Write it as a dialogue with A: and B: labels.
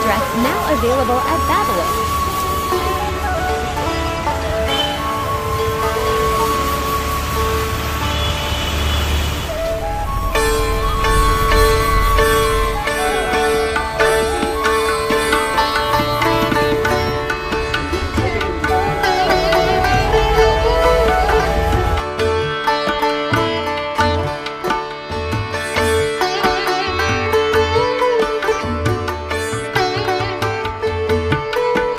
A: dress now available at Babylon.